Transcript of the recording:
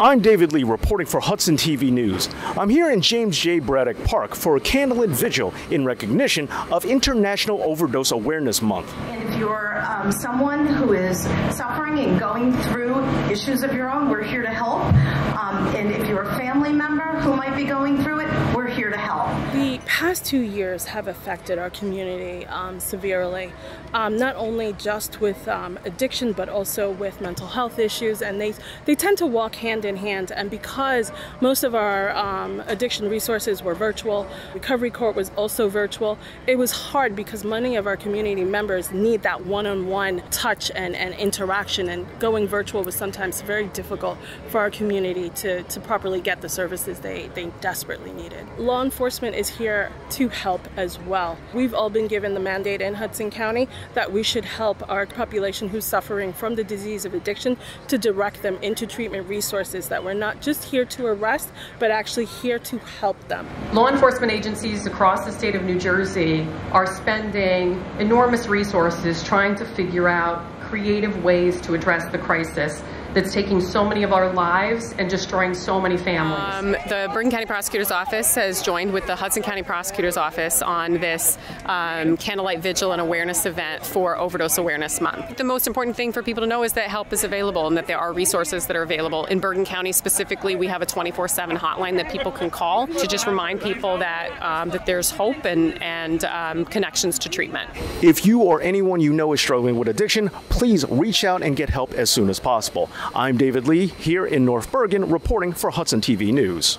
I'm David Lee reporting for Hudson TV News. I'm here in James J. Braddock Park for a candlelit vigil in recognition of International Overdose Awareness Month. And if you're um, someone who is suffering and going through issues of your own, we're here to help. Um, and if you're a family member who might be going through it, we're here to help. The past two years have affected our community um, severely, um, not only just with um, addiction, but also with mental health issues, and they, they tend to walk hand in hand. And because most of our um, addiction resources were virtual, Recovery Court was also virtual, it was hard because many of our community members need that one-on-one touch and, and interaction, and going virtual was sometimes very difficult for our community to, to properly get the services they, they desperately needed. Law enforcement is here to help as well. We've all been given the mandate in Hudson County that we should help our population who's suffering from the disease of addiction to direct them into treatment resources that we're not just here to arrest, but actually here to help them. Law enforcement agencies across the state of New Jersey are spending enormous resources trying to figure out creative ways to address the crisis that's taking so many of our lives and destroying so many families. Um, the Bergen County Prosecutor's Office has joined with the Hudson County Prosecutor's Office on this um, candlelight vigil and awareness event for Overdose Awareness Month. The most important thing for people to know is that help is available and that there are resources that are available. In Bergen County specifically, we have a 24-7 hotline that people can call to just remind people that um, that there's hope and, and um, connections to treatment. If you or anyone you know is struggling with addiction, please reach out and get help as soon as possible. I'm David Lee here in North Bergen reporting for Hudson TV News.